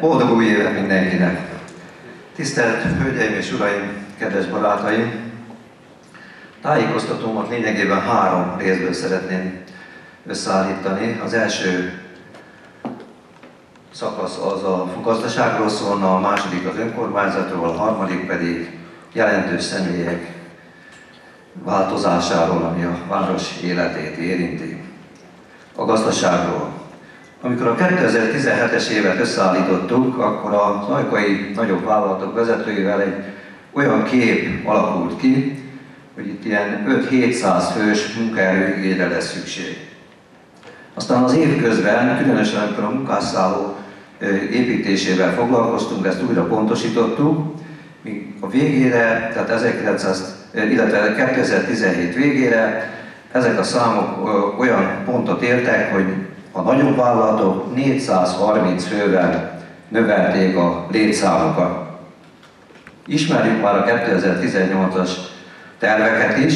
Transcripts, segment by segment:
Boldog új évet mindenkinek! Tisztelt Hölgyeim és Uraim, kedves barátaim! Tájékoztatómat lényegében három részből szeretném összeállítani. Az első szakasz az a gazdaságról szólna, a második az önkormányzatról, a harmadik pedig jelentős személyek változásáról, ami a város életét érinti. A gazdaságról. Amikor a 2017-es évet összeállítottuk, akkor a ajkai nagyobb vállalatok vezetőivel egy olyan kép alakult ki, hogy itt ilyen 5-700 fős munkaerőigényre lesz szükség. Aztán az év közben, különösen amikor a munkásszálló építésével foglalkoztunk, ezt újra pontosítottuk, míg a végére, tehát 1900, illetve 2017 végére ezek a számok olyan pontot értek, hogy a nagyobb vállalatok 430 fővel növelték a létszámokat. Ismerjük már a 2018-as terveket is,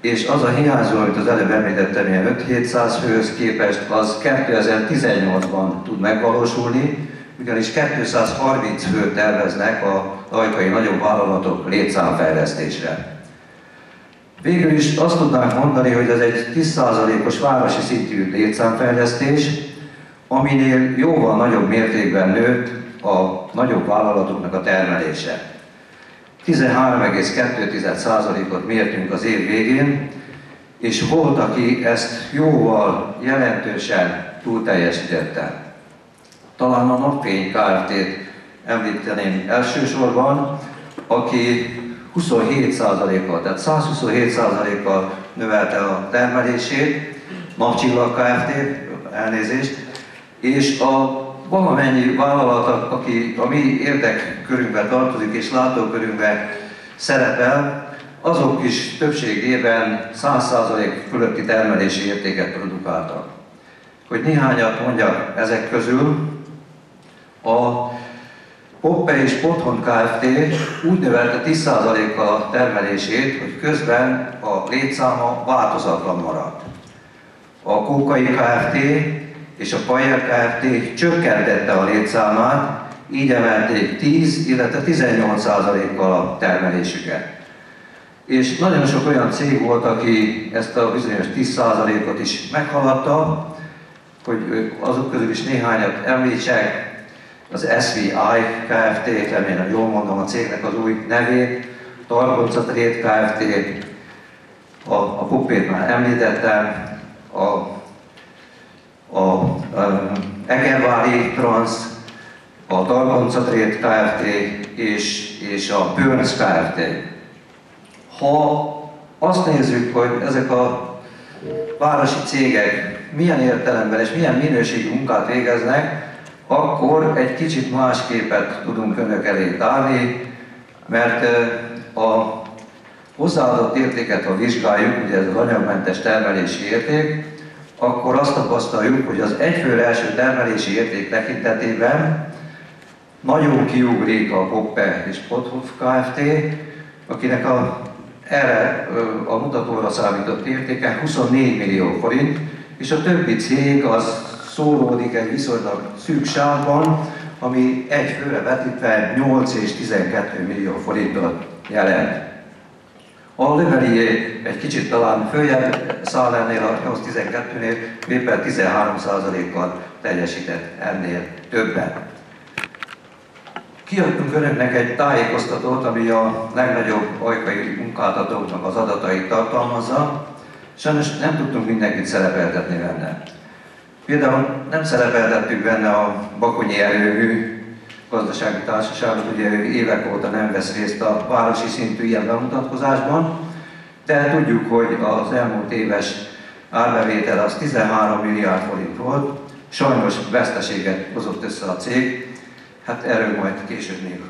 és az a hiányzó, amit az előbb említettem, ilyen 5-700 főhöz képest, az 2018-ban tud megvalósulni, ugyanis 230 fő terveznek a ajkai nagyobb vállalatok létszámfejlesztésre. Végül is azt tudnánk mondani, hogy ez egy 10%-os városi szintű létszámfejlesztés, aminél jóval nagyobb mértékben nőtt a nagyobb vállalatoknak a termelése. 13,2%-ot mértünk az év végén, és volt, aki ezt jóval jelentősen túlteljesítette. Talán a Napfény Kft-t említeném elsősorban, aki 27%-kal, tehát 127%-kal növelte a termelését, Napcsillag Kft. elnézést, és a valamennyi vállalat, aki a mi érdekkörünkben tartozik és látókörünkben szerepel, azok is többségében 100% fölötti termelési értéket produkáltak. Hogy néhányat mondjak ezek közül, a Poppe és Pothon Kft. úgy növelte 10%-kal a termelését, hogy közben a létszáma változatlan maradt. A Kókai Kft. és a Pajer Kft. csökkentette a létszámát, így emelték 10, illetve 18%-kal a termelésüket. És nagyon sok olyan cég volt, aki ezt a bizonyos 10%-ot is meghaladta, hogy azok közül is néhányat említsek, az SVI Kft. remélem jól mondom a cégnek az új nevét, Targonca Trade Kft. A, a Puppét már említettem, a, a, a Egervári Trans, a Targonca Trade Kft. és, és a Burns Kft. Ha azt nézzük, hogy ezek a városi cégek milyen értelemben és milyen minőségű munkát végeznek, akkor egy kicsit más képet tudunk önök elé tárni, mert a hozzáadott értéket, ha vizsgáljuk, ugye ez az anyagmentes termelési érték, akkor azt tapasztaljuk, hogy az egyfőre első termelési érték tekintetében nagyon kiugrik a Poppe és Pothoff Kft., akinek a, erre a mutatóra számított értéke 24 millió forint, és a többi cég az szólódik egy viszonylag szűk sávban, ami egy főre vetítve 8 és 12 millió forintot jelent. A Levelié egy kicsit talán följebb száll ennél a 8-12-nél, éppen 13%-kal teljesített ennél többet. Kiadtunk önöknek egy tájékoztatót, ami a legnagyobb ajkai munkáltatóknak az adatait tartalmazza. Sajnos nem tudtunk mindenkit szerepeltetni benne. Például nem szerepeltettük benne a Bakonyi Erőmű gazdasági társaságot, ugye évek óta nem vesz részt a városi szintű ilyen bemutatkozásban, de tudjuk, hogy az elmúlt éves árbevétel az 13 milliárd forint volt, sajnos veszteséget hozott össze a cég, hát erről majd később még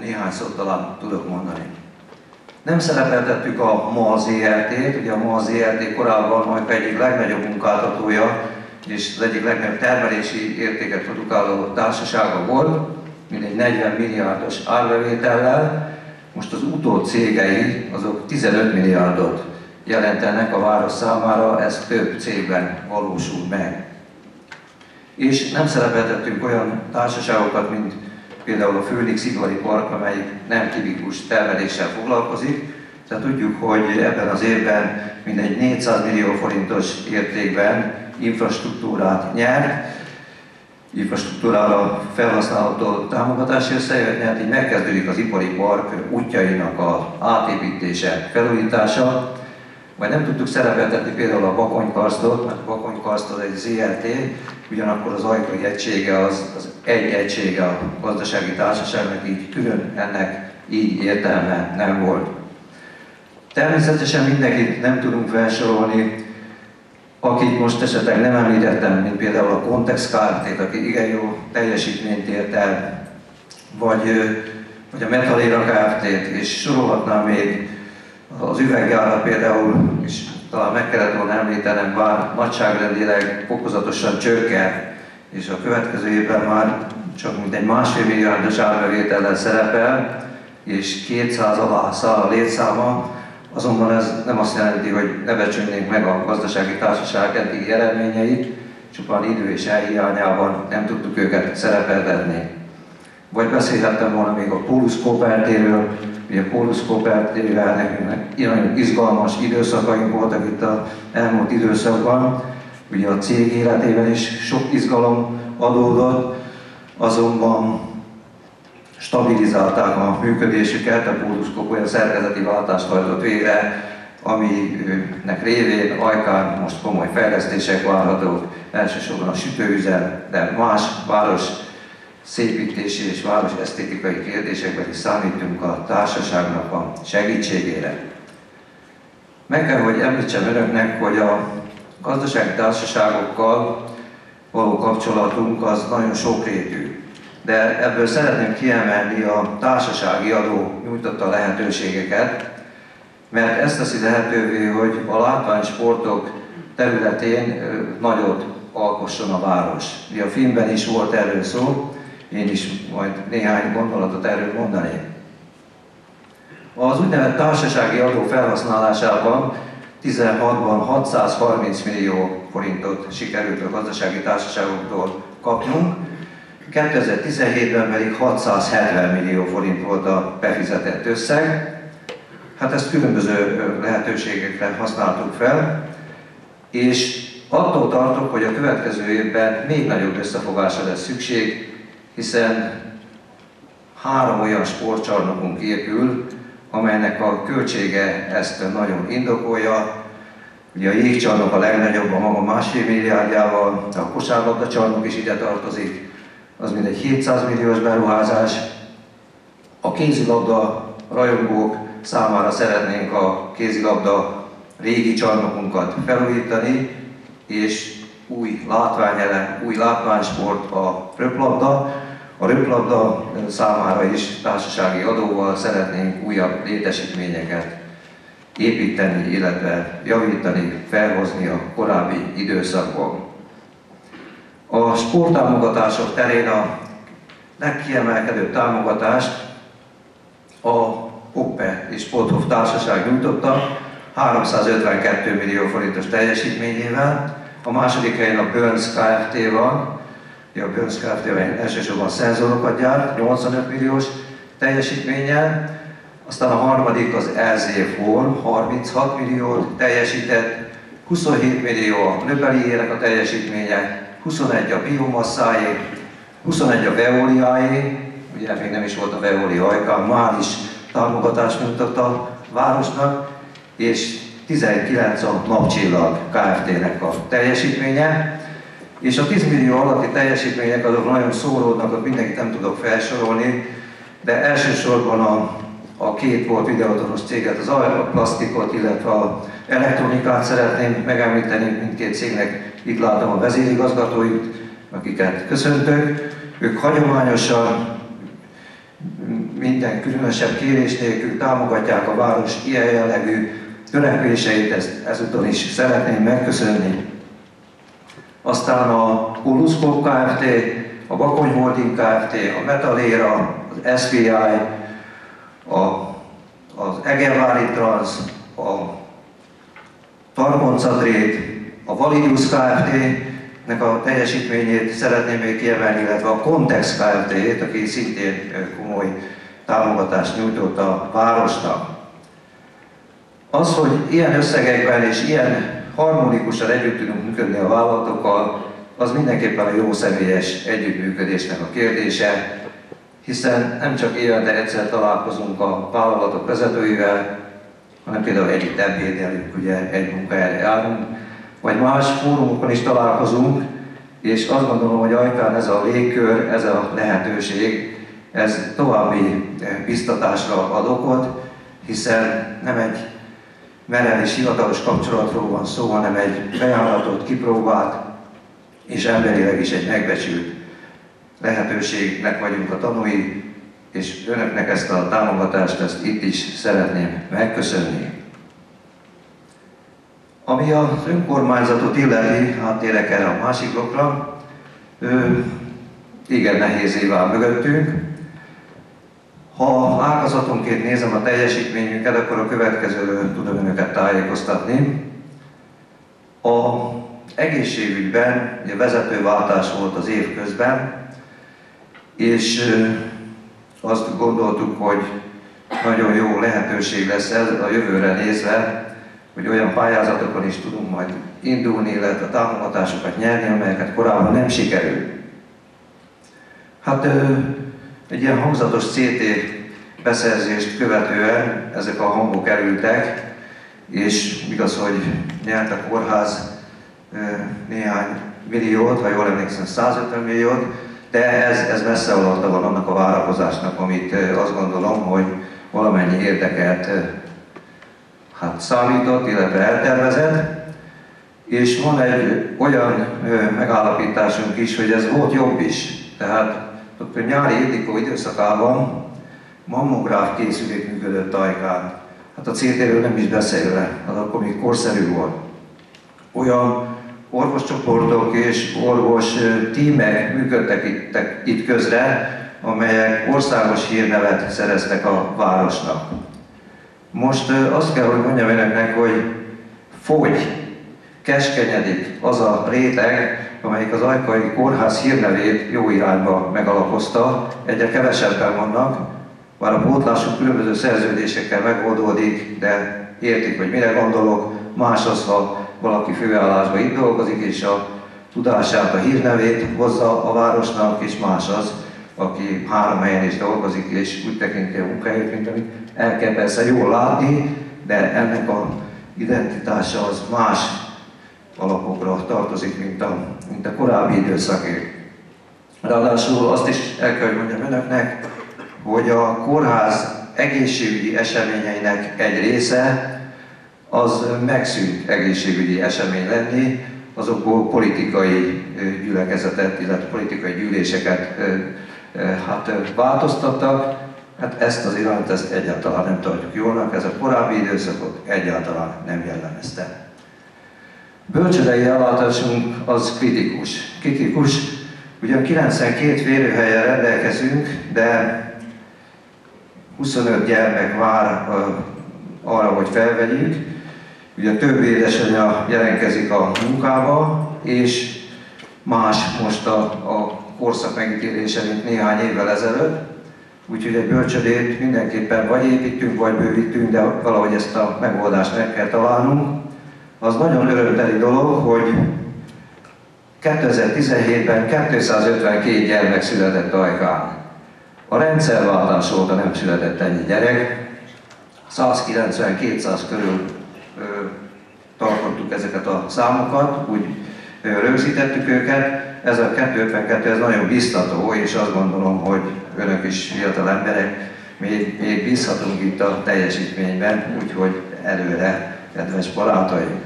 néhány szót talán tudok mondani. Nem szerepeltettük a MAL ZRT-t, ugye a MAL ZRT korábban majd egyik legnagyobb munkáltatója és az egyik legnagyobb termelési értéket produkáló társasága volt, mindegy 40 milliárdos árbevétellel, most az utócégei azok 15 milliárdot jelentenek a város számára, ez több cégben valósul meg. és nem szerepeltettünk olyan társaságokat, mint például a Főnix Ipari Park, amely nem tipikus termeléssel foglalkozik. Tehát tudjuk, hogy ebben az évben mindegy 400 millió forintos értékben infrastruktúrát nyert, infrastruktúrára felhasználható támogatási összeget nyert, így megkezdődik az ipari park útjainak a átépítése, felújítása, vagy nem tudtuk szerepeltetni például a Bakonykarsztot, mert a Bakonykarszt az egy ZRT, ugyanakkor az ajtói egysége az, az egy egysége a gazdasági társaságnak, így külön ennek így értelme nem volt. Természetesen mindenkit nem tudunk felsorolni, akit most esetleg nem említettem, mint például a Context Kft, aki igen jó teljesítményt ért el, vagy, vagy a Metalera Kft, és sorolhatnám még az üveggyárat például, és talán meg kellett volna említenem, bár nagyságrendileg fokozatosan csökken, és a következő évben már csak mint egy másfél milliárdos árbevétellel szerepel, és 200 alá száll a létszáma, azonban ez nem azt jelenti, hogy ne becsülnénk meg a gazdasági társaság eddigi eredményeit, csupán idő és elhiányában nem tudtuk őket szerepeltetni. Vagy beszélhettem volna még a Pólus Koopertéről, ugye a Pólus Koopertével nekünk nagyon izgalmas időszakaink voltak itt az elmúlt időszakban, ugye a cég életében is sok izgalom adódott, azonban stabilizálták a működésüket, a Póluszkop olyan szervezeti váltást hajtott végre, aminek révén Ajkán most komoly fejlesztések várhatók, elsősorban a sütőüzem, de más város szépítési és város esztétikai kérdésekben is számítunk a társaságnak a segítségére. Meg kell, hogy említsem önöknek, hogy a gazdasági társaságokkal való kapcsolatunk az nagyon sokrétű. De ebből szeretném kiemelni a társasági adó nyújtotta lehetőségeket, mert ezt teszi lehetővé, hogy a látványsportok területén nagyot alkosson a város. Ugye a filmben is volt erről szó, én is majd néhány gondolatot erről mondanék. Az úgynevezett társasági adó felhasználásában 16-ban 630 millió forintot sikerült a gazdasági társaságoktól kapnunk, 2017-ben pedig 670 millió forint volt a befizetett összeg. Hát ezt különböző lehetőségekre használtuk fel, és attól tartok, hogy a következő évben még nagyobb összefogásra lesz szükség, hiszen három olyan sportcsarnokunk épül, amelynek a költsége ezt nagyon indokolja. Ugye a jégcsarnok a legnagyobb, a maga másfél milliárdjával, a kosárlabda csarnok is ide tartozik, az mindegy 700 milliós beruházás. A kézilabda rajongók számára szeretnénk a kézilabda régi csarnokunkat felújítani, és új látványelem, új látványsport a röplabda. A röplabda számára is társasági adóval szeretnénk újabb létesítményeket építeni, illetve javítani, felhozni a korábbi időszakban. A sporttámogatások terén a legkiemelkedőbb támogatást a Hoppe és Sporthof Társaság nyújtotta 352 millió forintos teljesítményével, a második helyen a Burns Kft. van, a Burns Kft. elsősorban szenzorokat gyárt, 85 milliós teljesítménnyel, aztán a harmadik az LZ Form, 36 milliót teljesített, 27 millió a Nöbeliének a teljesítménye, 21 a biomasszáé, 21 a Veoliáé, ugye még nem is volt a Veoli ajkán, már is támogatást nyújtott a városnak, és 19 a Napcsillag Kft-nek a teljesítménye, és a 10 millió alatti teljesítmények azok nagyon szóródnak, ott mindenkit nem tudok felsorolni, de elsősorban a, a két volt videótonos céget, az a plastikot, illetve a elektronikát szeretném megemlíteni, mindkét cégnek itt látom a vezérigazgatóit, akiket köszöntök. Ők hagyományosan minden különösebb kérés nélkül támogatják a város ilyen jellegű törekvéseit, ezt ezúton is szeretném megköszönni. Aztán a Koluszkop Kft., a Bakony Holding Kft., a Metalera, az SVI, a, az Egervári Trans, a Tarkoncatrét, a Validius Kft., nek a teljesítményét szeretném még kiemelni, illetve a Context Kft-t, aki szintén komoly támogatást nyújtott a városnak. Az, hogy ilyen összegekben és ilyen harmonikusan együtt tudunk működni a vállalatokkal, az mindenképpen a jó személyes együttműködésnek a kérdése, hiszen nem csak de egyszer találkozunk a vállalatok vezetőivel, hanem például együtt ebédelünk, ugye egy munkahelyre járunk, vagy más fórumokon is találkozunk, és azt gondolom, hogy ajkán ez a légkör, ez a lehetőség, ez további biztatásra ad okot, hiszen nem egy merev és hivatalos kapcsolatról van szó, hanem egy bejáratott, kipróbált és emberileg is egy megbecsült lehetőségnek vagyunk a tanúi, és önöknek ezt a támogatást, ezt itt is szeretném megköszönni. Ami az önkormányzatot illeti, áttérek erre a másik blokkra, igen nehéz év áll mögöttünk. Ha ágazatonként nézem a teljesítményünket, akkor a következőről tudom önöket tájékoztatni. A egészségügyben ugye vezetőváltás volt az év közben, és azt gondoltuk, hogy nagyon jó lehetőség lesz ez a jövőre nézve, hogy olyan pályázatokon is tudunk majd indulni, illetve támogatásokat nyerni, amelyeket korábban nem sikerült. Hát egy ilyen hangzatos CT beszerzést követően ezek a hangok elültek, és igaz, hogy nyert a kórház néhány milliót, ha jól emlékszem, 150 milliót, de ez, ez messze alatta van annak a várakozásnak, amit azt gondolom, hogy valamennyi érdekelt hát számított, illetve eltervezett, és van egy olyan megállapításunk is, hogy ez volt jobb is. Tehát a nyári Ildikó időszakában mammográf készülék működött Tajkán. Hát a ct nem is beszélve, az akkor még korszerű volt. Olyan orvoscsoportok és orvos tímek működtek itt, itt közre, amelyek országos hírnevet szereztek a városnak. Most azt kell, hogy mondjam önöknek, hogy fogy, keskenyedik az a réteg, amelyik az ajkai kórház hírnevét jó irányba megalapozta. Egyre kevesebben vannak, bár a pótlásuk különböző szerződésekkel megoldódik, de értik, hogy mire gondolok. Más az, ha valaki főállásban itt dolgozik, és a tudását, a hírnevét hozza a városnak, és más az, aki három helyen is dolgozik, és úgy tekinti a munkáját, mint amit el kell persze jól látni, de ennek a identitása az más alapokra tartozik, mint a, mint a korábbi időszaké. Ráadásul azt is el kell, mondjam önöknek, hogy a kórház egészségügyi eseményeinek egy része az megszűnt egészségügyi esemény lenni, azokból politikai gyülekezetet, illetve politikai gyűléseket hát változtattak, hát ezt az irányt ezt egyáltalán nem tartjuk jónak, ez a korábbi időszakot egyáltalán nem jellemezte. Bölcsödei ellátásunk az kritikus. Kritikus, ugyan 92 férőhelyen rendelkezünk, de 25 gyermek vár arra, hogy felvegyük. Ugye több édesanyja jelentkezik a munkába, és más most a, a korszak megítélése, mint néhány évvel ezelőtt. Úgyhogy egy bölcsödét mindenképpen vagy építünk, vagy bővítünk, de valahogy ezt a megoldást meg kell találnunk. Az nagyon örömteli dolog, hogy 2017-ben 252 gyermek született Ajkán. A rendszerváltás óta nem született ennyi gyerek. 190-200 körül tartottuk ezeket a számokat, úgy rögzítettük őket. Ez a 252 ez nagyon biztató, és azt gondolom, hogy önök is fiatal emberek, még, még bízhatunk itt a teljesítményben, úgyhogy előre, kedves barátaim!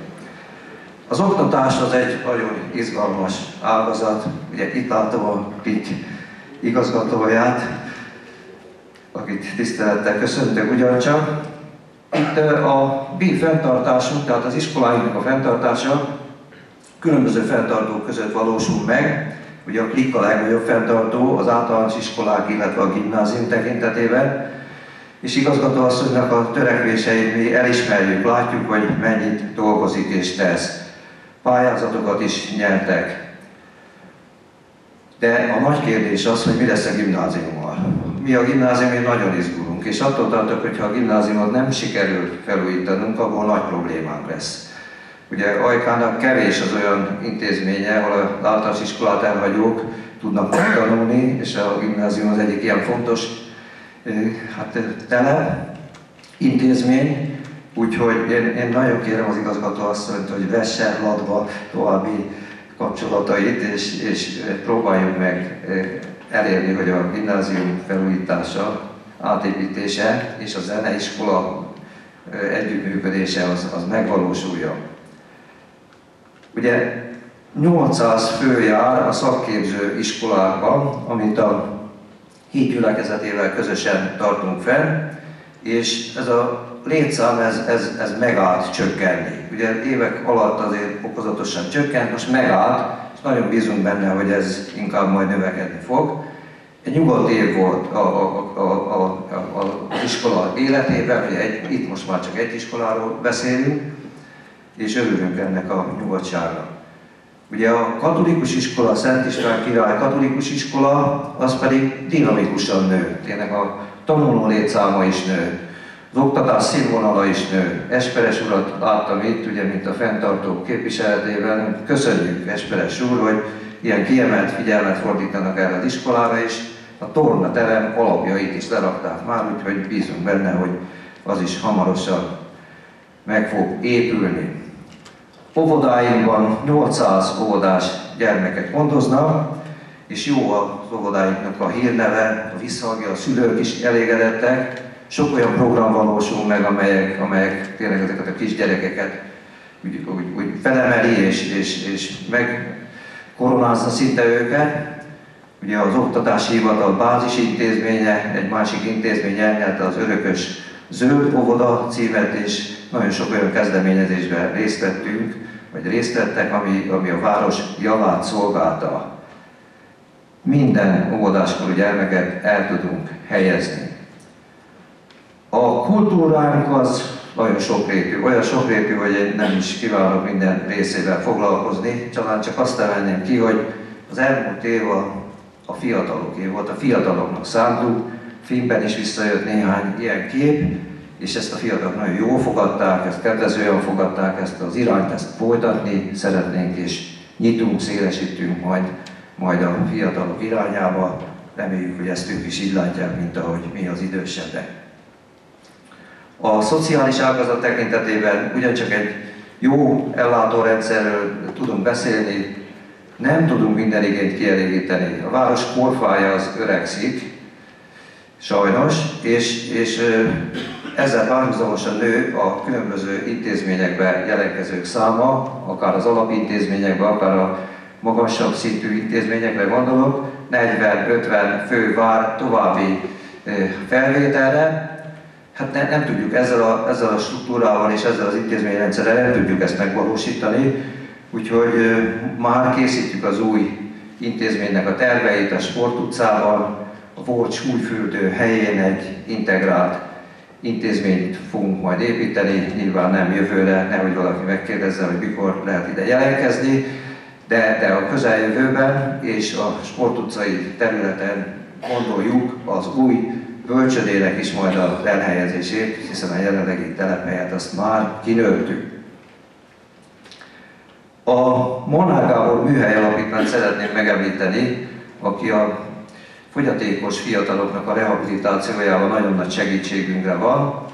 Az oktatás az egy nagyon izgalmas ágazat. Ugye itt látom a PIK igazgatóját, akit tisztelettel köszöntök ugyancsak. Itt a BI fenntartásunk, tehát az iskoláinknak a fenntartása különböző fenntartók között valósul meg. Ugye a KLIK a legnagyobb fenntartó az általános iskolák, illetve a gimnázium tekintetében. És igazgató asszonynak a törekvéseit mi elismerjük, látjuk, hogy mennyit dolgozik és tesz. Pályázatokat is nyertek. De a nagy kérdés az, hogy mi lesz a gimnáziummal. Mi a gimnázium, nagyon izgulunk, és attól tartok, hogy ha a gimnáziumot nem sikerül felújítanunk, abból nagy problémánk lesz. Ugye Ajkának kevés az olyan intézménye, ahol a általános iskolát elhagyók tudnak tanulni, és a gimnázium az egyik ilyen fontos hát, tele, intézmény, úgyhogy én, én nagyon kérem az igazgató asszonyt, hogy vesse ladva további kapcsolatait, és, és próbáljuk meg elérni, hogy a gimnázium felújítása, átépítése és a zeneiskola együttműködése az, az megvalósuljon. Ugye 800 fő jár a szakképző iskolákban, amit a híd gyülekezetével közösen tartunk fenn, és ez a létszám ez, ez, ez megállt csökkenni. Ugye évek alatt azért okozatosan csökkent, most megállt, és nagyon bízunk benne, hogy ez inkább majd növekedni fog. Egy nyugodt év volt a, a, a, a, a, az iskola életében, ugye egy, itt most már csak egy iskoláról beszélünk, és örülünk ennek a nyugodtságnak. Ugye a katolikus iskola, a Szent István király katolikus iskola, az pedig dinamikusan nő. Tényleg a tanuló létszáma is nő, az oktatás színvonala is nő. Esperes urat láttam itt, ugye, mint a fenntartó képviseletében. Köszönjük, Esperes úr, hogy ilyen kiemelt figyelmet fordítanak erre az iskolára, és a torna terem alapjait is lerakták már, úgyhogy bízunk benne, hogy az is hamarosan meg fog épülni. Óvodáinkban 800 óvodás gyermeket gondoznak, és jó az óvodáinknak a hírneve, a visszhangja, a szülők is elégedettek. Sok olyan program valósul meg, amelyek, amelyek tényleg ezeket a kisgyerekeket úgy, úgy, úgy felemeli és, és, és megkoronázza szinte őket. Ugye az Oktatási Hivatal bázis intézménye, egy másik intézmény elnyelte az örökös zöld óvoda címet, és nagyon sok olyan kezdeményezésben részt vettünk, vagy részt vettek, ami, ami a város javát szolgálta. Minden óvodáskorú gyermeket el tudunk helyezni. A kultúránk az nagyon sokrétű, olyan sokrétű, hogy nem is kívánok minden részével foglalkozni, talán csak azt emelném ki, hogy az elmúlt év a, a fiataloké volt, a fiataloknak szántuk, filmben is visszajött néhány ilyen kép, és ezt a fiatalok nagyon jól fogadták, ezt kedvezően fogadták, ezt az irányt, ezt folytatni szeretnénk, és nyitunk, szélesítünk majd, majd a fiatalok irányába. Reméljük, hogy ezt ők is így látják, mint ahogy mi az idősebbek. A szociális ágazat tekintetében ugyancsak egy jó ellátórendszerről tudunk beszélni, nem tudunk minden igényt kielégíteni. A város korfája az öregszik, sajnos, és, és ezzel párhuzamosan nő a különböző intézményekben jelentkezők száma, akár az alapintézményekben, akár a magasabb szintű intézményekre gondolok, 40-50 fő vár további felvételre. Hát ne, nem tudjuk ezzel a, ezzel a struktúrával és ezzel az intézményrendszerrel nem tudjuk ezt megvalósítani, úgyhogy már készítjük az új intézménynek a terveit a sportutcában, a volt súlyfürdő helyén egy integrált intézményt fogunk majd építeni, nyilván nem jövőre, nehogy valaki megkérdezze, hogy mikor lehet ide jelentkezni, de, de a közeljövőben és a sportutcai területen gondoljuk az új bölcsödének is majd a elhelyezését, hiszen a jelenlegi telephelyet azt már kinőttük. A Molnár Gábor műhely alapítványt szeretném megemlíteni, aki a fogyatékos fiataloknak a rehabilitációjában nagyon nagy segítségünkre van.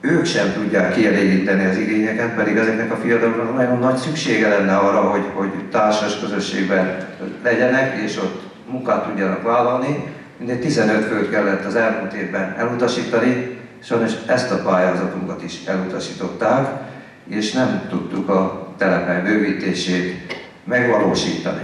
Ők sem tudják kielégíteni az igényeket, pedig ezeknek a fiataloknak nagyon nagy szüksége lenne arra, hogy, hogy társas közösségben legyenek, és ott munkát tudjanak vállalni. Mindegy 15 főt kellett az elmúlt évben elutasítani, sajnos ezt a pályázatunkat is elutasították, és nem tudtuk a telephely bővítését megvalósítani.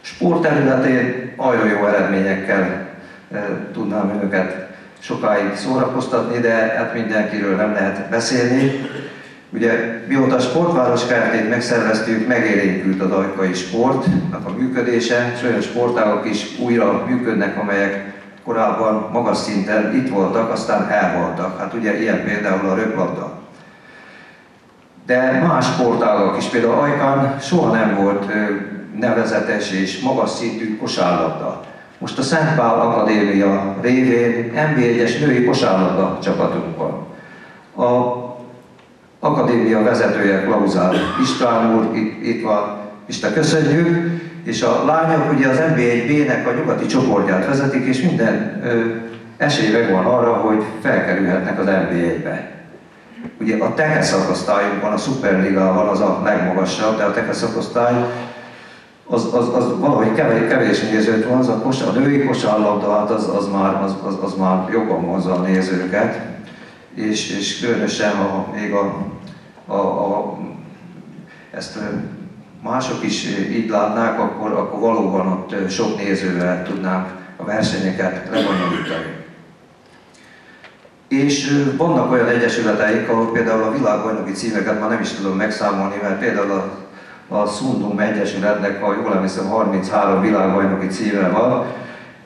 Sport területén nagyon jó eredményekkel eh, tudnám önöket sokáig szórakoztatni, de hát mindenkiről nem lehet beszélni. Ugye mióta a sportváros kertét megszerveztük, megélénkült a dajkai sportnak a működése, és olyan sportágok is újra működnek, amelyek korábban magas szinten itt voltak, aztán elvoltak. Hát ugye ilyen például a röplabda. De más sportágak is, például Ajkán soha nem volt nevezetes és magas szintű kosárlabda. Most a Szent Pál Akadémia révén NB1-es női kosárlabda csapatunk van. A akadémia vezetője Klauzál István úr, itt, itt van, Isten köszönjük, és a lányok ugye az NB1B-nek a nyugati csoportját vezetik, és minden ö, esély megvan arra, hogy felkerülhetnek az NB1-be. Ugye a teke szakosztályunkban, a Superligában az a legmagasabb, de a teke szakosztály az, az, az valahogy kevés, kevés nézőt van, az a, kos, a női kosárlabda, hát az, az, már, az, az, az már jobban vonza a nézőket, és, és különösen, ha még a, a, a, ezt mások is így látnák, akkor, akkor valóban ott sok nézővel tudnánk a versenyeket lebonyolítani. És vannak olyan egyesületeik, ahol például a világbajnoki címeket már nem is tudom megszámolni, mert például a, a Sundum Egyesületnek, ha jól emlékszem, 33 világbajnoki címe van,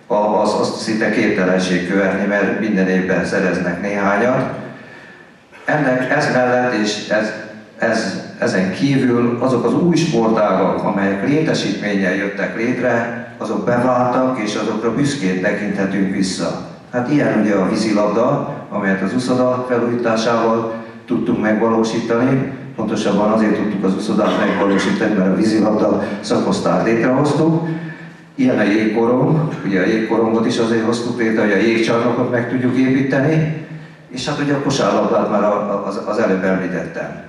az, azt szinte képtelenség követni, mert minden évben szereznek néhányat. Ennek ez mellett és ez, ez, ezen kívül azok az új sportágak, amelyek létesítménnyel jöttek létre, azok beváltak, és azokra büszkén tekinthetünk vissza. Hát ilyen ugye a vízilabda, amelyet az uszoda felújításával tudtunk megvalósítani. Pontosabban azért tudtuk az uszodát megvalósítani, mert a vízilabda szakosztályt létrehoztuk. Ilyen a jégkorong, ugye a jégkorongot is azért hoztuk létre, hogy a jégcsarnokot meg tudjuk építeni, és hát ugye a kosárlabdát már az, előbb említettem.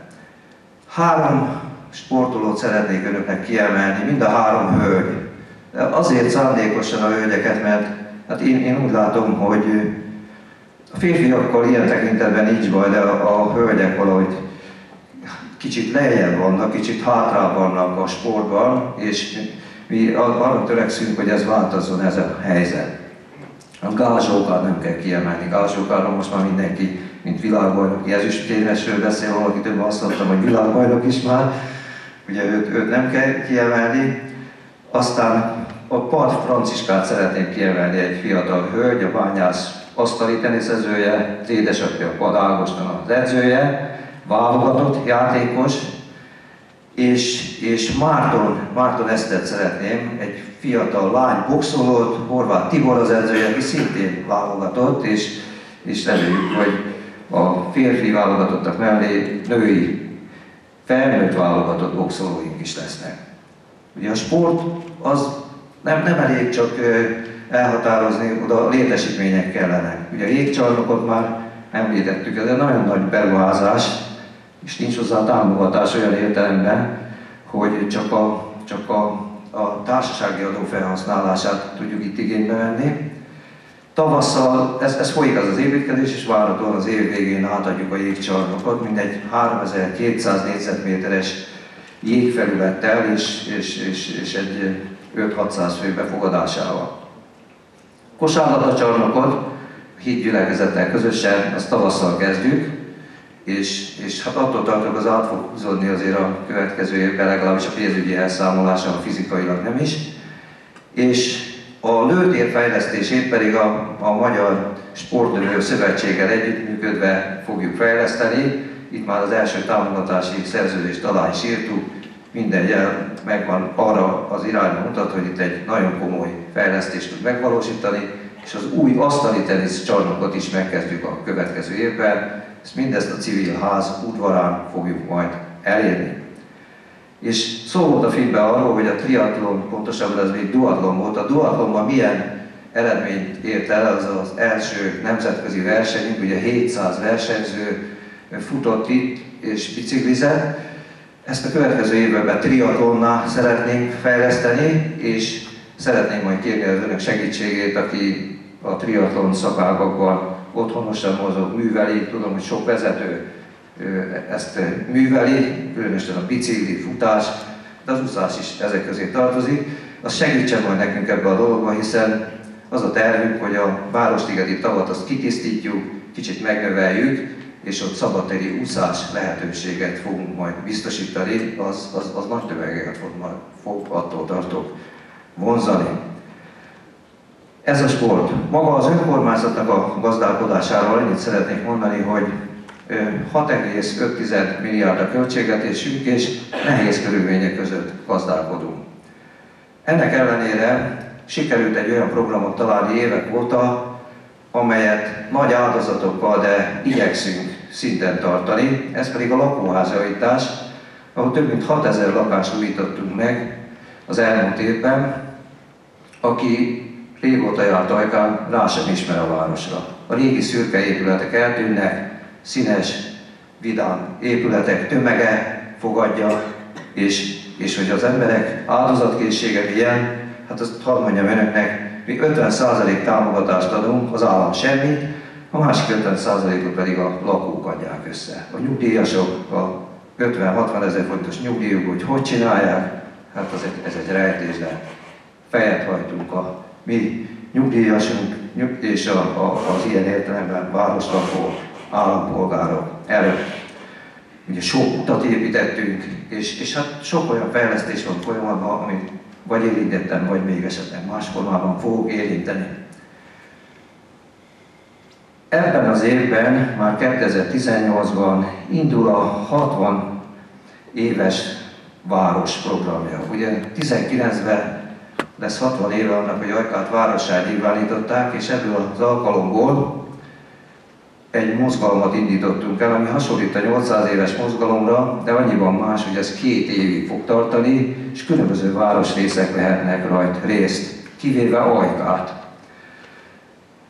Három sportolót szeretnék önöknek kiemelni, mind a három hölgy. Azért szándékosan a hölgyeket, mert hát én, én úgy látom, hogy a férfiakkal ilyen tekintetben nincs baj, de a, a hölgyek valahogy kicsit lejjebb vannak, kicsit hátrább vannak a sportban, és mi arra törekszünk, hogy ez változzon ez a helyzet. A gázsókát nem kell kiemelni. Gázsókáról most már mindenki, mint világbajnoki ezüstérmesről beszél, valaki több azt mondtam, hogy világbajnok is már, ugye őt, őt nem kell kiemelni. Aztán a Pad Franciskát szeretném kiemelni, egy fiatal hölgy, a bányász asztali teniszezője, az édesapja Pad Ágoston az edzője, válogatott játékos, és, és Márton, Márton Esztet szeretném, egy fiatal lány boxolót, Horváth Tibor az edzője, aki szintén válogatott, és, és reméljük, hogy a férfi válogatottak mellé női felnőtt válogatott boxolóink is lesznek. Ugye a sport az nem, nem elég csak elhatározni, oda létesítmények kellene. Ugye a jégcsarnokot már említettük, ez egy nagyon nagy beruházás, és nincs hozzá támogatás olyan értelemben, hogy csak a, csak a, a társasági adó felhasználását tudjuk itt igénybe venni. Tavasszal, ez, ez folyik az az építkezés, és várhatóan az év végén átadjuk a jégcsarnokot, mindegy 3200 négyzetméteres jégfelülettel és, és, és, és egy 5-600 fő befogadásával. Kosárlabda csarnokot hídgyülekezettel közösen, azt tavasszal kezdjük, és, és hát attól tartok, az át fog húzódni azért a következő évben, legalábbis a pénzügyi elszámolása, a fizikailag nem is. És a lőtér fejlesztését pedig a, a Magyar Sportlövő Szövetséggel együttműködve fogjuk fejleszteni. Itt már az első támogatási szerződést alá is írtuk, minden jel megvan arra az irányba mutat, hogy itt egy nagyon komoly fejlesztést tud megvalósítani, és az új asztali tenisz csarnokot is megkezdjük a következő évben. Ezt mindezt a civil ház udvarán fogjuk majd elérni. És szó volt a filmben arról, hogy a triatlon, pontosabban ez még duatlon volt, a duatlonban milyen eredményt ért el, az az első nemzetközi versenyünk, ugye 700 versenyző futott itt és biciklizett, ezt a következő évben triatlonnál szeretnénk fejleszteni, és szeretnénk majd kérni az önök segítségét, aki a triatlon szakágakban otthonosan mozog, műveli, tudom, hogy sok vezető ezt műveli, különösen a bicikli, futás, de az úszás is ezek közé tartozik. Az segítsen majd nekünk ebbe a dologba, hiszen az a tervünk, hogy a Városligeti tavat azt kitisztítjuk, kicsit megnöveljük, és ott szabadtéri úszás lehetőséget fogunk majd biztosítani, az, az, az nagy tömegeket fog, majd, fog attól tartok vonzani. Ez a sport. Maga az önkormányzatnak a gazdálkodásáról ennyit szeretnék mondani, hogy 6,5 milliárd a költségvetésünk, és nehéz körülmények között gazdálkodunk. Ennek ellenére sikerült egy olyan programot találni évek óta, amelyet nagy áldozatokkal, de igyekszünk szinten tartani, ez pedig a lakóházjavítás, ahol több mint 6000 lakást újítottunk meg az elmúlt évben, aki régóta járt ajkán, rá sem ismer a városra. A régi szürke épületek eltűnnek, színes, vidám épületek tömege fogadja, és, és hogy az emberek áldozatkészsége milyen, hát azt hadd mondjam önöknek, mi 50% támogatást adunk, az állam semmit, a másik 50%-ot pedig a lakók adják össze. A nyugdíjasok a 50-60 ezer fontos nyugdíjuk, hogy hogy csinálják, hát az egy, ez egy rejtés, de fejet hajtunk a mi nyugdíjasunk és a, a, az ilyen értelemben városlakó állampolgárok előtt. Ugye sok utat építettünk, és, és hát sok olyan fejlesztés van folyamatban, amit vagy érintettem, vagy még esetleg más formában fogok érinteni. Ebben az évben, már 2018-ban indul a 60 éves város programja. Ugye 19-ben lesz 60 éve annak, hogy Ajkát várossá nyilvánították, és ebből az alkalomból egy mozgalmat indítottunk el, ami hasonlít a 800 éves mozgalomra, de annyiban más, hogy ez két évig fog tartani, és különböző városrészek lehetnek rajt részt, kivéve Ajkát.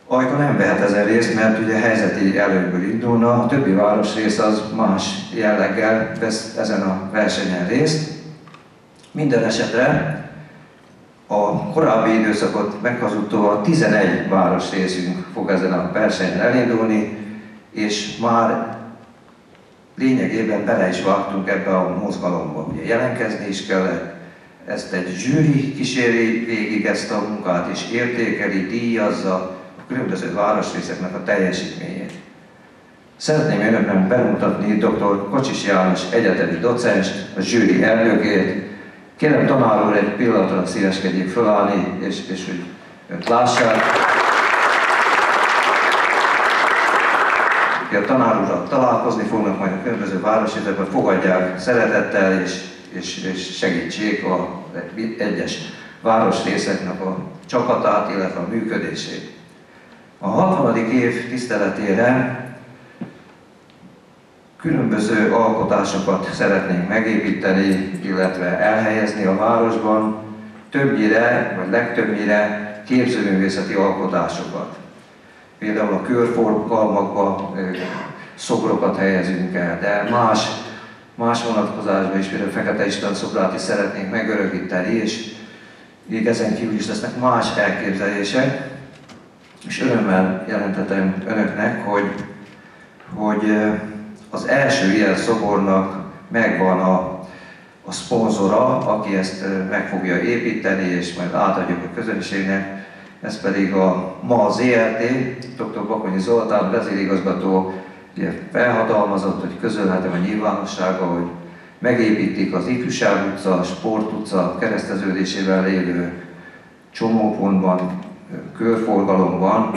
Ajka nem vehet ezen részt, mert ugye helyzeti előből indulna, a többi városrész az más jelleggel vesz ezen a versenyen részt. Minden esetre a korábbi időszakot meghazudtóan 11 városrészünk fog ezen a versenyen elindulni, és már lényegében bele is vágtunk ebbe a mozgalomba. Ugye jelentkezni is kellett, ezt egy zsűri kíséri végig ezt a munkát, és értékeli, díjazza a különböző városrészeknek a teljesítményét. Szeretném önöknek bemutatni dr. Kocsis János egyetemi docenst, a zsűri elnökét. Kérem tanár úr egy pillanatra szíveskedjék fölállni, és, és hogy önt lássák. a tanár urak találkozni fognak majd a különböző városrészekben, fogadják szeretettel és, és, és segítsék a egyes városrészeknek a csapatát, illetve a működését. A 60. év tiszteletére különböző alkotásokat szeretnénk megépíteni, illetve elhelyezni a városban, többnyire, vagy legtöbbnyire képzőművészeti alkotásokat. Például a körforgalmakba szobrokat helyezünk el, de más, más vonatkozásban is, például Fekete István szobrát is szeretnénk megörökíteni, és még ezen kívül is lesznek más elképzelések, és örömmel jelentetem önöknek, hogy, hogy az első ilyen szobornak megvan a, a szponzora, aki ezt meg fogja építeni, és majd átadjuk a közönségnek, ez pedig a ma az ERT, dr. Bakonyi Zoltán, vezérigazgató felhatalmazott, hogy közölhetem a nyilvánossága, hogy megépítik az Ifjúság utca, Sport utca kereszteződésével lévő csomópontban, körforgalomban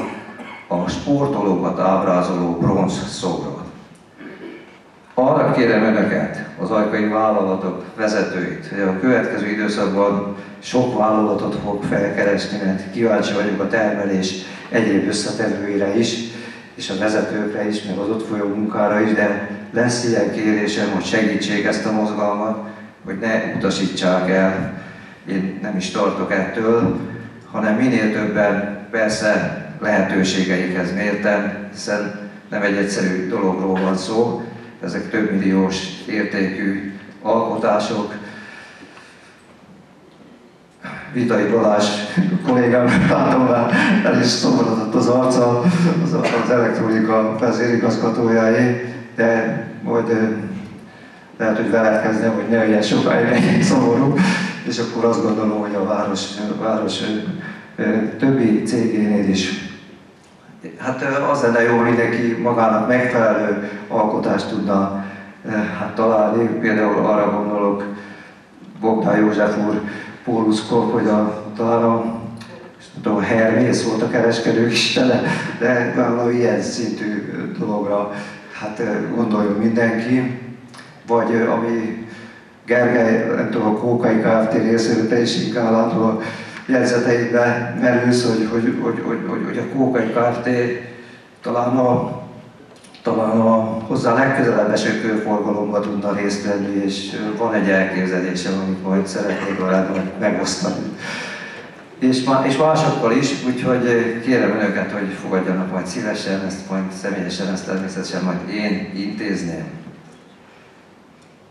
a sportolókat ábrázoló bronz szobrot. Arra kérem Önöket, az ajkai vállalatok vezetőit, hogy a következő időszakban sok vállalatot fog felkeresni, mert kíváncsi vagyok a termelés egyéb összetevőire is, és a vezetőkre is, meg az ott folyó munkára is, de lesz ilyen kérésem, hogy segítsék ezt a mozgalmat, hogy ne utasítsák el. Én nem is tartok ettől, hanem minél többen persze lehetőségeikhez mérten, hiszen nem egy egyszerű dologról van szó, ezek több milliós értékű alkotások. Vitai Balázs kollégám látom már el is szomorodott az arca, az, az elektronika vezérigazgatójáé, de majd lehet, hogy veled kezdem, hogy ne legyen sokáig szomorú, és akkor azt gondolom, hogy a város, város többi cégénél is Hát az lenne jó, mindenki magának megfelelő alkotást tudna hát találni. Például arra gondolok, Bogdán József úr, Póluszkor, hogy a, talán a, tudom, Hermész volt a kereskedők istene, de valami ilyen szintű dologra hát gondoljon mindenki. Vagy ami Gergely, nem tudom, a Kókai Kft. részéről te is inkább a jegyzeteidbe merülsz, hogy, hogy, hogy, hogy, hogy, hogy a Kókai Kft. talán a talán a hozzá legközelebb eső körforgalomba tudna részt venni, és van egy elképzelésem, amit majd szeretnék veled megosztani. És, és másokkal is, úgyhogy kérem önöket, hogy fogadjanak majd szívesen, ezt majd személyesen, ezt természetesen majd én intézném.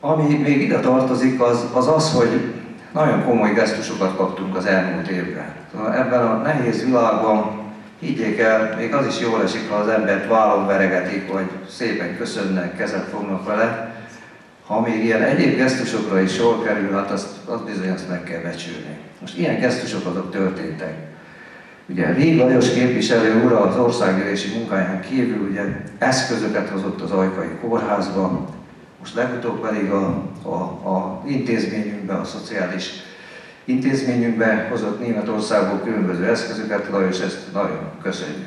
Ami még ide tartozik, az az, az hogy nagyon komoly gesztusokat kaptunk az elmúlt évben. Ebben a nehéz világban Higgyék el, még az is jól esik, ha az embert vállon veregetik, vagy szépen köszönnek, kezet fognak vele. Ha még ilyen egyéb gesztusokra is sor kerül, hát azt, azt bizony azt meg kell becsülni. Most ilyen gesztusok azok történtek. Ugye Rég Lajos képviselő úr az országgyűlési munkáján kívül ugye eszközöket hozott az Ajkai Kórházba, most legutóbb pedig a, a, a intézményünkbe, a szociális intézményünkbe hozott Németországból különböző eszközöket, Lajos ezt nagyon köszönjük.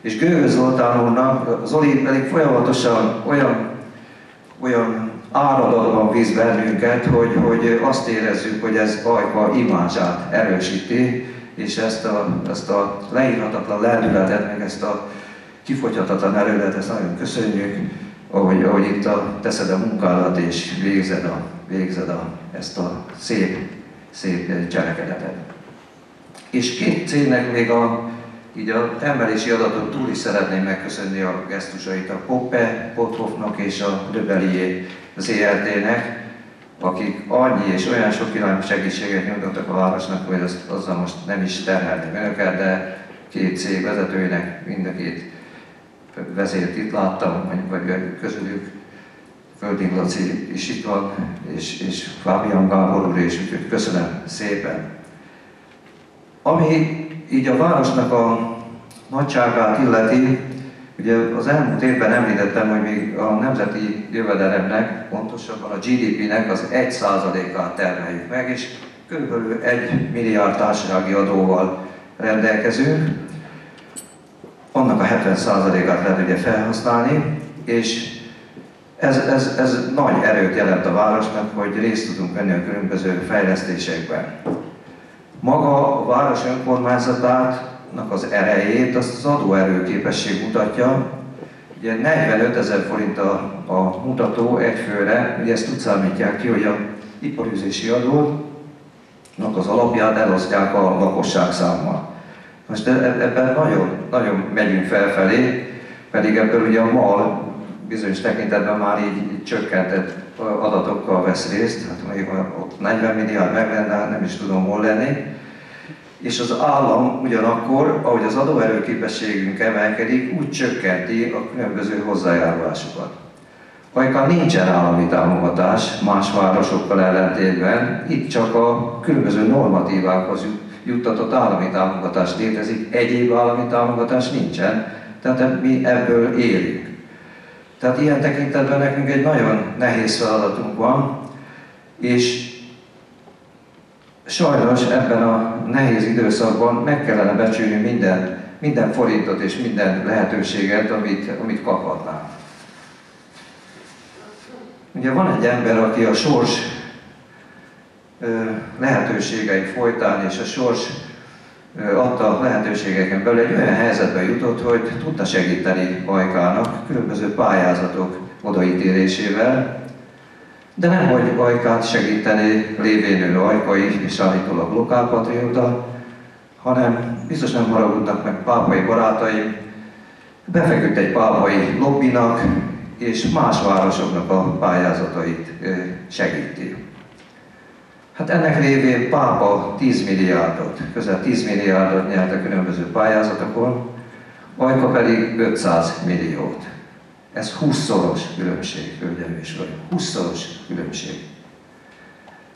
És Gőhő Zoltán úrnak, Zoli pedig folyamatosan olyan, olyan áradatban víz bennünket, hogy, hogy azt érezzük, hogy ez Ajka imázsát erősíti, és ezt a, ezt a leírhatatlan lendületet, meg ezt a kifogyhatatlan erődet, ezt nagyon köszönjük, ahogy, ahogy itt a, teszed a munkálat és végzed, a, végzed a, ezt a szép szép cselekedetet. És két cégnek még a, így a emelési adaton túl is szeretném megköszönni a gesztusait a Poppe, Pothofnak és a Döbelié ZRT-nek, akik annyi és olyan sok irányú segítséget nyújtottak a városnak, hogy azt, azzal most nem is terhelném önöket, de két cég vezetőinek mind a két vezért itt láttam, vagy közülük Földing Laci is itt van, és, és Fábián Gábor úr is, úgyhogy köszönöm szépen. Ami így a városnak a nagyságát illeti, ugye az elmúlt évben említettem, hogy még a nemzeti jövedelemnek, pontosabban a GDP-nek az 1%-át termeljük meg, és kb. 1 milliárd társasági adóval rendelkezünk. Annak a 70%-át lehet ugye felhasználni, és ez, ez, ez nagy erőt jelent a városnak, hogy részt tudunk venni a különböző fejlesztésekben. Maga a város önkormányzatának az erejét, azt az adóerőképesség mutatja. Ugye 45 ezer forint a, a mutató egyfőre, ugye ezt úgy számítják ki, hogy a iparüzési adónak az alapját elosztják a lakosság számmal. Most e, e, ebben nagyon, nagyon megyünk felfelé, pedig ebből ugye a MAL bizonyos tekintetben már így csökkentett adatokkal vesz részt, hát mondjuk ott 40 milliárd meg lenne, nem is tudom hol lenni, és az állam ugyanakkor, ahogy az adóerőképességünk emelkedik, úgy csökkenti a különböző hozzájárulásokat. Vaikan nincsen állami támogatás más városokkal ellentétben, itt csak a különböző normatívákhoz juttatott állami támogatás létezik, egyéb állami támogatás nincsen, tehát mi ebből élünk. Tehát ilyen tekintetben nekünk egy nagyon nehéz feladatunk van, és sajnos ebben a nehéz időszakban meg kellene becsülni minden, minden forintot és minden lehetőséget, amit, amit kaphatnánk. Ugye van egy ember, aki a sors lehetőségei folytán és a sors adta lehetőségeken belül egy olyan helyzetbe jutott, hogy tudta segíteni Ajkának különböző pályázatok odaítélésével, de nem hogy Ajkát segíteni lévén ő ajkai és állítólag lokálpatrióta, hanem biztos nem haragudnak meg pápai barátaim, befeküdt egy pápai lobbinak, és más városoknak a pályázatait segíti. Hát ennek révén pápa 10 milliárdot, közel 10 milliárdot nyert a különböző pályázatokon, Ajka pedig 500 milliót. Ez 20-szoros különbség, hölgyeim és uraim. 20-szoros különbség.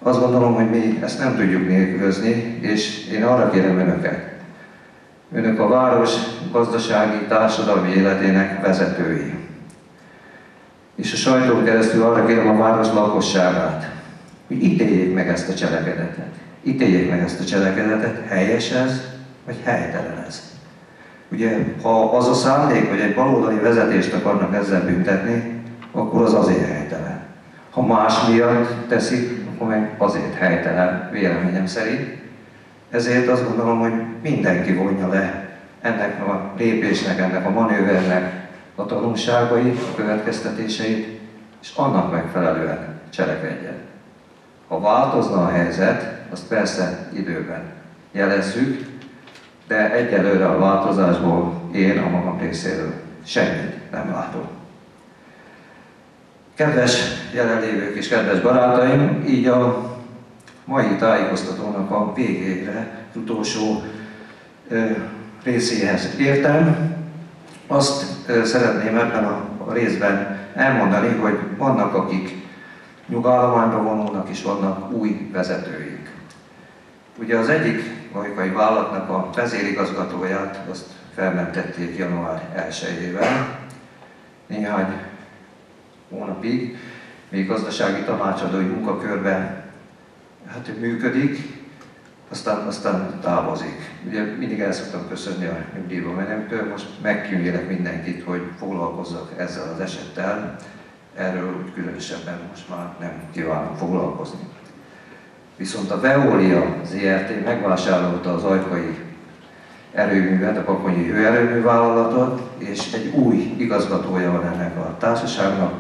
Azt gondolom, hogy mi ezt nem tudjuk nélkülözni, és én arra kérem önöket, önök a város gazdasági, társadalmi életének vezetői. És a sajtón keresztül arra kérem a város lakosságát, hogy ítéljék meg ezt a cselekedetet. Ítéljék meg ezt a cselekedetet, helyes ez, vagy helytelen ez. Ugye, ha az a szándék, hogy egy baloldali vezetést akarnak ezzel büntetni, akkor az azért helytelen. Ha más miatt teszik, akkor meg azért helytelen, véleményem szerint. Ezért azt gondolom, hogy mindenki vonja le ennek a lépésnek, ennek a manővernek a tanulságait, a következtetéseit, és annak megfelelően cselekedjen. Ha változna a helyzet, azt persze időben jelezzük, de egyelőre a változásból én a magam részéről semmit nem látom. Kedves jelenlévők és kedves barátaim, így a mai tájékoztatónak a végére, utolsó részéhez értem. Azt szeretném ebben a részben elmondani, hogy vannak, akik nyugállományba vonulnak és vannak új vezetőik. Ugye az egyik laikai vállalatnak a vezérigazgatóját azt felmentették január 1-ével, néhány hónapig, még gazdasági tanácsadói munkakörbe hát ő működik, aztán, aztán távozik. Ugye mindig el szoktam köszönni a nyugdíjba menőktől, most megkívülek mindenkit, hogy foglalkozzak ezzel az esettel, erről úgy különösebben most már nem kívánok foglalkozni. Viszont a Veolia ZRT megvásárolta az ajkai erőművet, a Bakonyi hőerőművállalatot, és egy új igazgatója van ennek a társaságnak,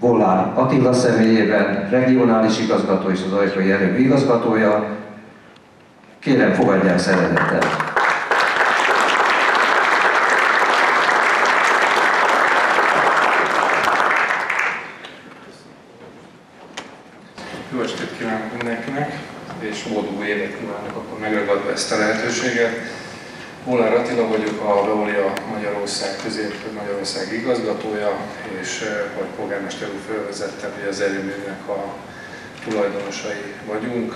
Bollár Attila személyében, regionális igazgató és az ajkai erőmű igazgatója. Kérem, fogadják szeretettel! és boldog évet kívánok, akkor megragadva ezt a lehetőséget. Molnár Attila vagyok, a Veolia Magyarország közép Magyarország igazgatója, és eh, vagy polgármester úr felvezettem, hogy az erőműnek a tulajdonosai vagyunk.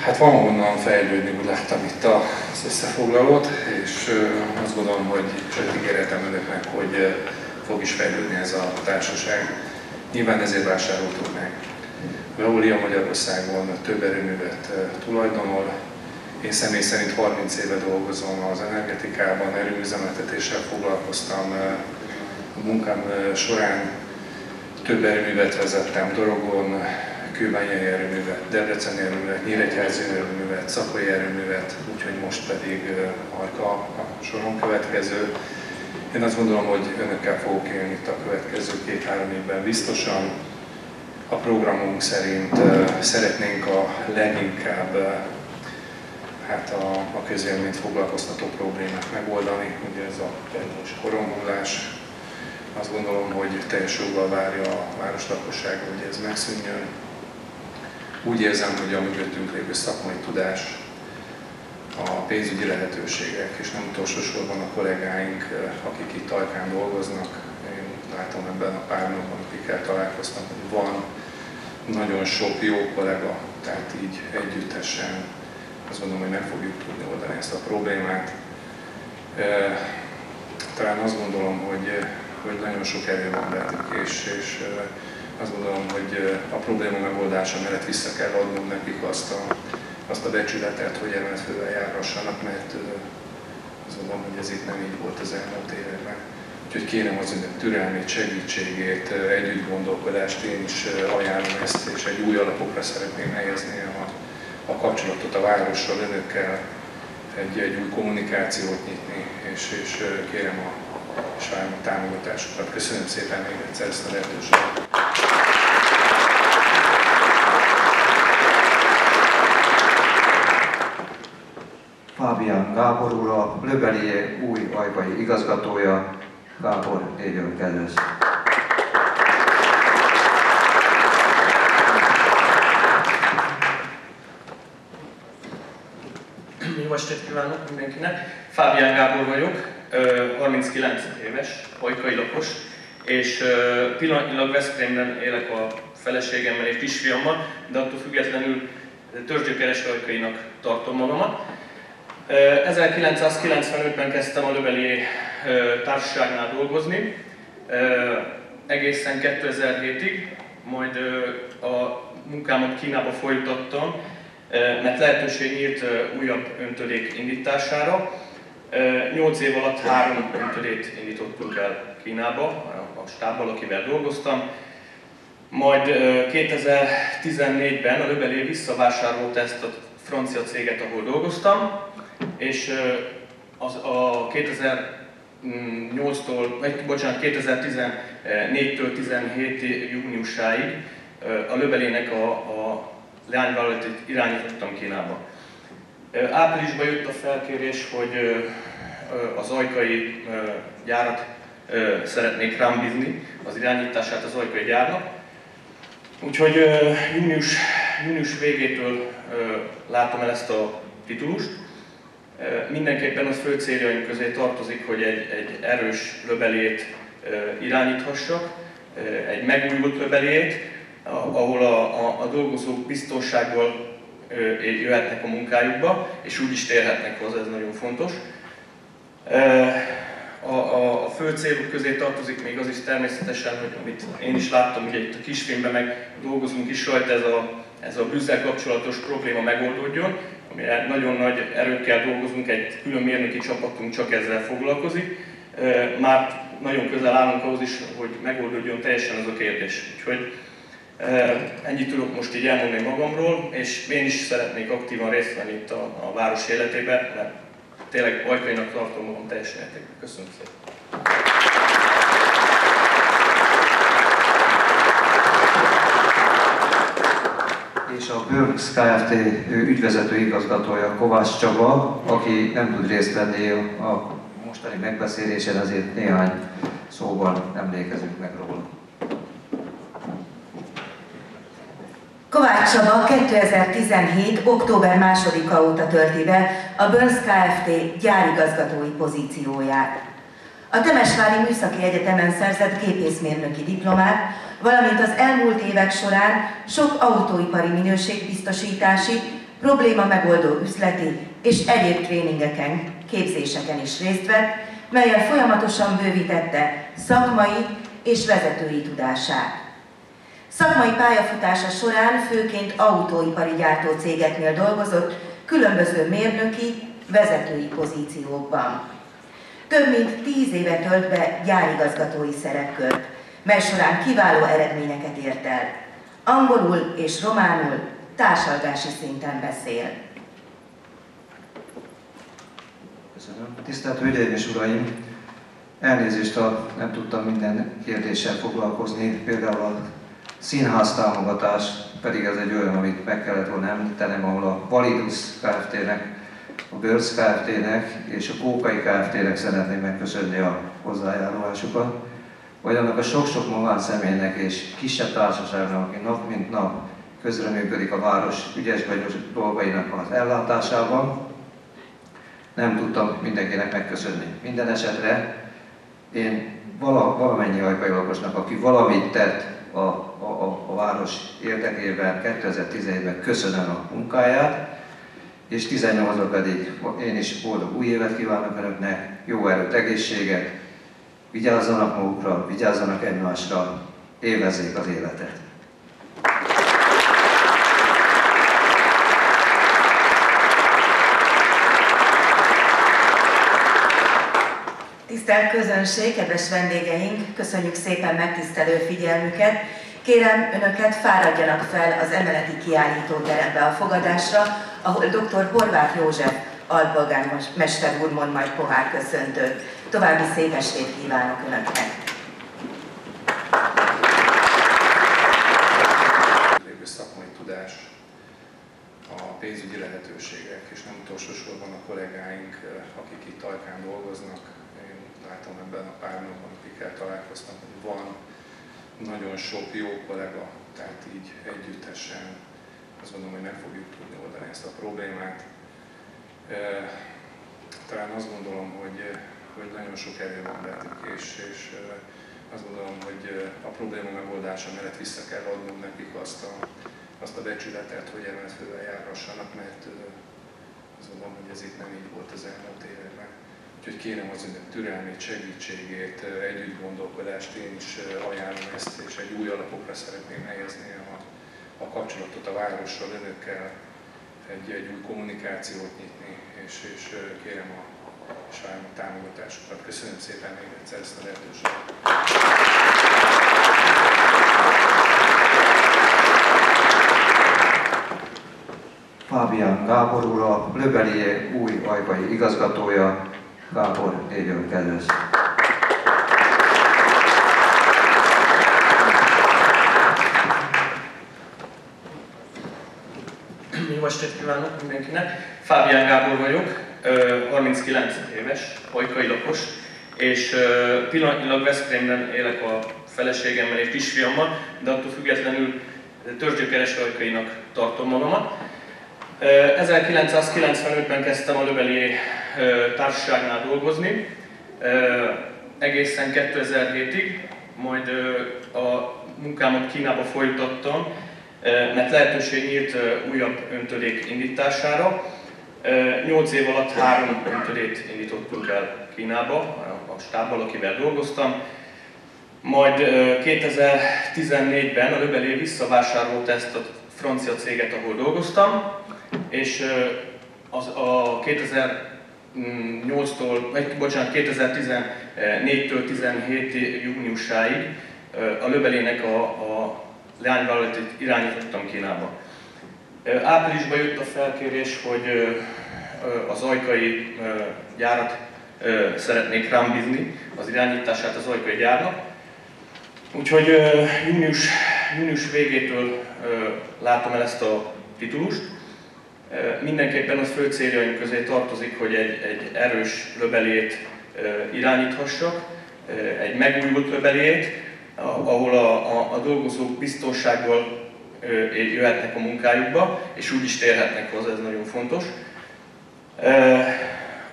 Hát van honnan fejlődni, úgy láttam itt az összefoglalót, és eh, azt gondolom, hogy sőt ígéretem önöknek, hogy eh, fog is fejlődni ez a társaság. Nyilván ezért vásároltuk meg Veolia Magyarországon több erőművet eh, tulajdonol. Én személy szerint 30 éve dolgozom az energetikában, erőüzemeltetéssel foglalkoztam eh, a munkám eh, során. Több erőművet vezettem Dorogon, Kőbányai erőművet, Debreceni erőművet, Nyíregyházi erőművet, Szakai erőművet, úgyhogy most pedig Arka a soron következő. Én azt gondolom, hogy önökkel fogok élni itt a következő két-három évben biztosan a programunk szerint szeretnénk a leginkább hát a, a közélményt foglalkoztató problémát megoldani, ugye ez a termés koromulás. Azt gondolom, hogy teljes joggal várja a város lakossága, hogy ez megszűnjön. Úgy érzem, hogy a mögöttünk lévő szakmai tudás, a pénzügyi lehetőségek, és nem utolsó sorban a kollégáink, akik itt Ajkán dolgoznak, én látom ebben a párnokban, akikkel találkoztam, hogy van nagyon sok jó kollega, tehát így együttesen azt gondolom, hogy meg fogjuk tudni oldani ezt a problémát. Talán azt gondolom, hogy, hogy nagyon sok erő van bennük, és, és azt gondolom, hogy a probléma megoldása mellett vissza kell adnunk nekik azt a, azt a becsületet, hogy emelfővel járhassanak, mert azt gondolom, hogy ez itt nem így volt az elmúlt években. Úgyhogy kérem az önök türelmét, segítségét, együtt gondolkodást, én is ajánlom ezt, és egy új alapokra szeretném helyezni a, a kapcsolatot a várossal, önökkel, egy, egy új kommunikációt nyitni, és, és kérem a, és várom a támogatásukat. Köszönöm szépen még egyszer ezt a lehetőséget. Fábián Gábor úr, a Löbelié új ajkai igazgatója, Gábor Érjön Kellős. Jó estét kívánok mindenkinek! Fábián Gábor vagyok, 39 éves, hajkai lakos, és pillanatnyilag Veszprémben élek a feleségemmel és kisfiammal, de attól függetlenül törzsgyökeres hajkainak tartom magamat. 1995-ben kezdtem a Löveli társaságnál dolgozni, egészen 2007-ig, majd a munkámat Kínába folytattam, mert lehetőség nyílt újabb öntödék indítására. 8 év alatt három öntölét indítottunk el Kínába, a stábbal, akivel dolgoztam. Majd 2014-ben a Löbelé visszavásárolta ezt a francia céget, ahol dolgoztam, és az a 2000 2008-tól, vagy bocsánat, 2014-től 17 júniusáig a Löbelének a, a leányvállalatot irányítottam Kínába. Áprilisban jött a felkérés, hogy az ajkai gyárat szeretnék rám bízni, az irányítását az ajkai gyárnak. Úgyhogy június, június végétől látom el ezt a titulust. Mindenképpen az fő céljaim közé tartozik, hogy egy, egy erős löbelét irányíthassak, egy megújult löbelét, ahol a, a, a dolgozók biztonsággal jöhetnek a munkájukba, és úgy is térhetnek hozzá, ez nagyon fontos. A, a, a fő célok közé tartozik még az is természetesen, hogy amit én is láttam, ugye itt a kisfilmben meg dolgozunk is rajta, ez a, ez a bűzzel kapcsolatos probléma megoldódjon, nagyon nagy erőkkel dolgozunk, egy külön mérnöki csapatunk csak ezzel foglalkozik. Már nagyon közel állunk ahhoz is, hogy megoldódjon teljesen ez a kérdés. Úgyhogy Ennyit tudok most így elmondani magamról, és én is szeretnék aktívan részt venni itt a, a város életében, mert tényleg ajkainak tartom magam teljes mértékben. Köszönöm szépen. És a Burns Kft. ügyvezető igazgatója Kovács Csaba, aki nem tud részt venni a mostani megbeszélésen, ezért néhány szóban emlékezünk meg róla. Kovács Csaba 2017. október 2-a óta tölti be a Burns Kft. gyárigazgatói pozícióját. A Temesvári Műszaki Egyetemen szerzett gépészmérnöki diplomát, valamint az elmúlt évek során sok autóipari minőségbiztosítási, probléma megoldó üzleti és egyéb tréningeken, képzéseken is részt vett, melyel folyamatosan bővítette szakmai és vezetői tudását. Szakmai pályafutása során főként autóipari gyártócégeknél dolgozott, különböző mérnöki, vezetői pozíciókban. Több mint tíz éve tölt be gyárigazgatói szerepkört, mely során kiváló eredményeket ért el. Angolul és románul társalgási szinten beszél. Köszönöm. Tisztelt Hölgyeim és Uraim! Elnézést, ha nem tudtam minden kérdéssel foglalkozni, például a színház támogatás pedig ez egy olyan, amit meg kellett volna említenem, ahol a Validus Kft-nek, a Börsz Kft-nek és a Kókai Kft-nek szeretném megköszönni a hozzájárulásukat, vagy annak a sok-sok magánszemélynek és kisebb társaságnak, aki nap mint nap közreműködik a város ügyes dolgainak az ellátásában. Nem tudtam mindenkinek megköszönni. Minden esetre én vala, valamennyi ajkai lakosnak, aki valamit tett a, a, a város érdekében 2017-ben köszönöm a munkáját, és 18-ra pedig én is boldog új évet kívánok Önöknek, jó erőt, egészséget, vigyázzanak magukra, vigyázzanak egymásra, élvezzék az életet. Tisztelt közönség, kedves vendégeink, köszönjük szépen megtisztelő figyelmüket. Kérem Önöket fáradjanak fel az emeleti kiállítóterembe a fogadásra, ahol dr. Horváth József alpolgármester úr mond majd pohár köszöntőt. További szép estét kívánok Önöknek! szakmai tudás, a pénzügyi lehetőségek, és nem utolsó sorban a kollégáink, akik itt Ajkán dolgoznak, látom ebben a pár napban, akikkel találkoztam, hogy van nagyon sok jó kollega, tehát így együttesen azt gondolom, hogy meg fogjuk tudni oldani ezt a problémát. Talán azt gondolom, hogy, hogy nagyon sok erő van bennük, és, és azt gondolom, hogy a probléma megoldása mellett vissza kell adnunk nekik azt a, azt a becsületet, hogy emelfővel járhassanak, mert azt gondolom, hogy ez itt nem így volt az elmúlt években. Úgyhogy kérem az önök türelmét, segítségét, együtt gondolkodást, én is ajánlom ezt, és egy új alapokra szeretném helyezni a, a kapcsolatot a várossal, önökkel, egy, egy új kommunikációt nyitni, és, és kérem a, és a támogatásukat. Köszönöm szépen még egyszer ezt a lehetőséget. Fábián Gábor úr, a Löbelié új ajvai igazgatója, Gábor, légy kedves! Jó estét kívánok mindenkinek! Fábián Gábor vagyok, 39 éves, hajkai lakos, és pillanatnyilag Veszprémben élek a feleségemmel és kisfiammal, de attól függetlenül törzsgyökeres hajkainak tartom magamat. 1995-ben kezdtem a Löveli társaságnál dolgozni, egészen 2007-ig, majd a munkámat Kínába folytattam, mert lehetőség nyílt újabb öntödék indítására. Nyolc év alatt három öntödét indítottunk el Kínába, a stábbal, akivel dolgoztam. Majd 2014-ben a Löbelé visszavásárolt ezt a francia céget, ahol dolgoztam, és az a 2008-tól, vagy bocsánat, 2014-től 17 júniusáig a Löbelének a, a leányvállalatot irányítottam Kínába. Áprilisban jött a felkérés, hogy az ajkai gyárat szeretnék rám bízni, az irányítását az ajkai gyárnak. Úgyhogy június, június végétől látom el ezt a titulust. Mindenképpen az fő céljaim közé tartozik, hogy egy, egy erős löbelét irányíthassak, egy megújult löbelét, ahol a, a, a dolgozók biztonsággal jöhetnek a munkájukba, és úgy is térhetnek hozzá, ez nagyon fontos.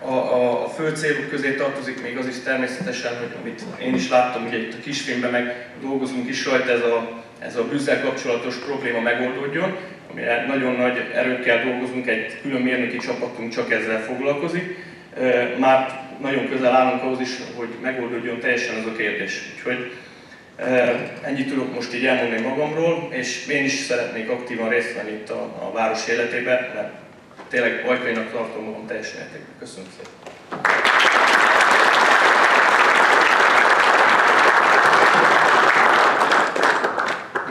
A, a, a fő célok közé tartozik még az is természetesen, hogy amit én is láttam, ugye itt a kisfilmben meg dolgozunk is rajta, ez a, ez a bűzzel kapcsolatos probléma megoldódjon, nagyon nagy erőkkel dolgozunk, egy külön mérnöki csapatunk csak ezzel foglalkozik. Már nagyon közel állunk ahhoz is, hogy megoldódjon teljesen az a kérdés. Úgyhogy Ennyit tudok most így elmondani magamról, és én is szeretnék aktívan részt venni itt a, a város életében, mert tényleg ajkainak tartom magam teljes mértékben. Köszönöm szépen!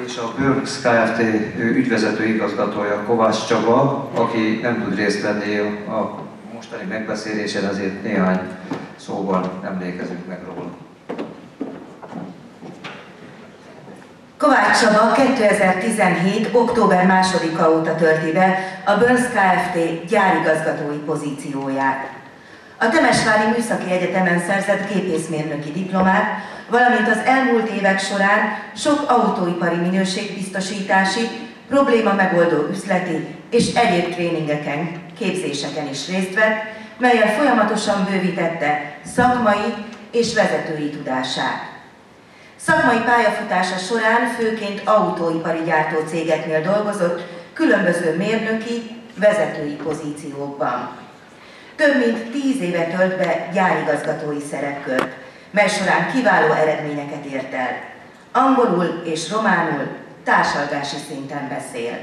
És a Burns Kft. ügyvezető igazgatója Kovács Csaba, aki nem tud részt venni a mostani megbeszélésen, ezért néhány szóban emlékezünk meg róla. Kovács Csaba 2017. október 2-a óta tölti be a Burns Kft. gyárigazgatói pozícióját. A Temesvári Műszaki Egyetemen szerzett gépészmérnöki diplomát, valamint az elmúlt évek során sok autóipari minőségbiztosítási, probléma megoldó üzleti és egyéb tréningeken, képzéseken is részt vett, melyel folyamatosan bővítette szakmai és vezetői tudását. Szakmai pályafutása során főként autóipari gyártócégeknél dolgozott, különböző mérnöki, vezetői pozíciókban. Több mint tíz éve tölt be gyárigazgatói szerepkört, mely során kiváló eredményeket ért el. Angolul és románul társalgási szinten beszél.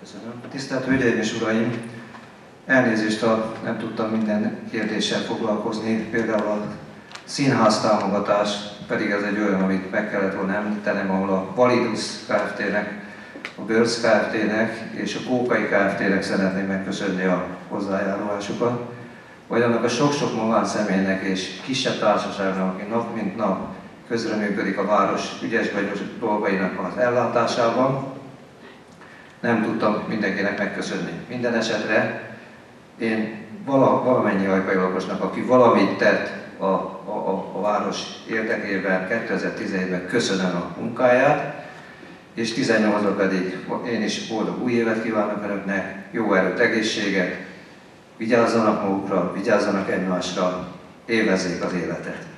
Köszönöm. Tisztelt Hölgyeim és Uraim! Elnézést, ha nem tudtam minden kérdéssel foglalkozni, például a színház támogatás pedig ez egy olyan, amit meg kellett volna említenem, ahol a Validus Kft-nek, a Börsz Kft-nek és a Kókai Kft-nek szeretném megköszönni a hozzájárulásukat, vagy annak a sok-sok személynek és kisebb társaságnak, aki nap mint nap közreműködik a város ügyes dolgainak az ellátásában. Nem tudtam mindenkinek megköszönni. Minden esetre én vala, valamennyi ajkai lakosnak, aki valamit tett a, a, a város érdekében 2017-ben köszönöm a munkáját, és 18-ra pedig én is boldog új évet kívánok Önöknek, jó erőt, egészséget, vigyázzanak magukra, vigyázzanak egymásra, élvezzék az életet.